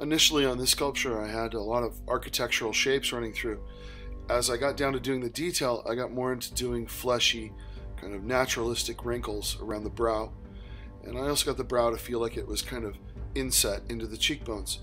Initially on this sculpture, I had a lot of architectural shapes running through. As I got down to doing the detail, I got more into doing fleshy, kind of naturalistic wrinkles around the brow. And I also got the brow to feel like it was kind of inset into the cheekbones.